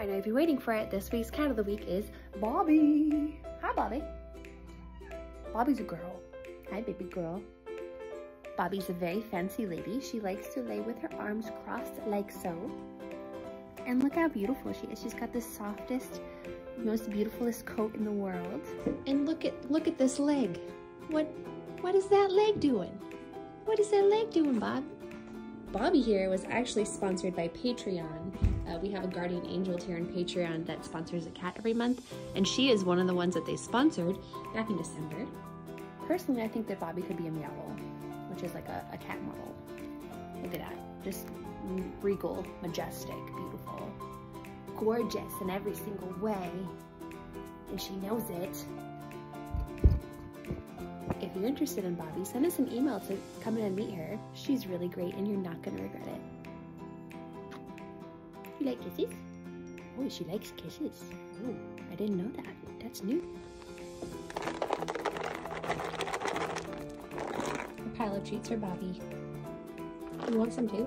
I know you've been waiting for it. This week's cat of the week is Bobby. Hi, Bobby. Bobby's a girl. Hi, baby girl. Bobby's a very fancy lady. She likes to lay with her arms crossed like so. And look how beautiful she is. She's got the softest, most beautifulest coat in the world. And look at look at this leg. What what is that leg doing? What is that leg doing, Bob? Bobby here was actually sponsored by Patreon. Uh, we have a guardian angel here on Patreon that sponsors a cat every month, and she is one of the ones that they sponsored back in December. Personally, I think that Bobby could be a Meowl, which is like a, a cat model. Look at that. Just regal, majestic, beautiful, gorgeous in every single way. And she knows it. You're interested in Bobby, send us an email to come in and meet her. She's really great and you're not gonna regret it. You like kisses? Oh, she likes kisses. Oh, I didn't know that. That's new. A pile of treats for Bobby. You want some too?